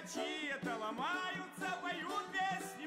ночи это ломаются, поют песни.